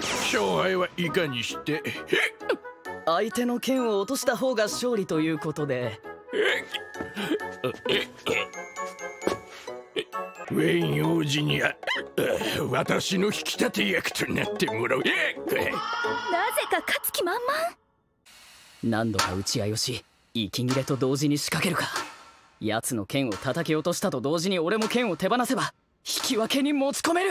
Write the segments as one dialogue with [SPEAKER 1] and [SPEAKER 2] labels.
[SPEAKER 1] 勝敗はいかにして？
[SPEAKER 2] 相手の剣を落とした方が勝利ということで。
[SPEAKER 1] ウェイン王子には私の引き立て役となってもらう。なぜ
[SPEAKER 3] か勝つ気満々？
[SPEAKER 2] 何度か打ち合いをし息切れと同時に仕掛けるか。奴の剣を叩き落としたと同時に俺も剣を手放せば引き分けに持ち込める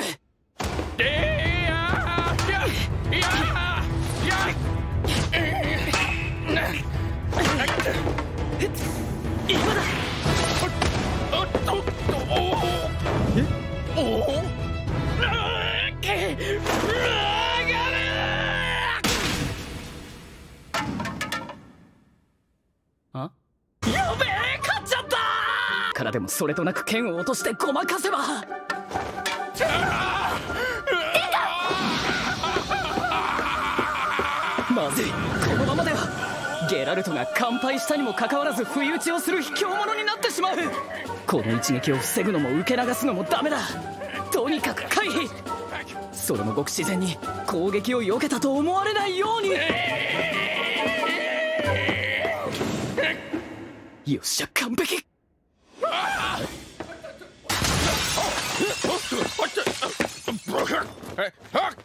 [SPEAKER 2] からでもそれとなく剣を落としてごまかせば。まずい。このままではゲラルトが乾杯したにもかかわらず不意打ちをする卑怯者になってしまう。この一撃を防ぐのも受け流すのもダメだ。とにかく回避。それもごく自然に攻撃を避けたと思われないように。よっしゃ完璧。
[SPEAKER 1] Huck!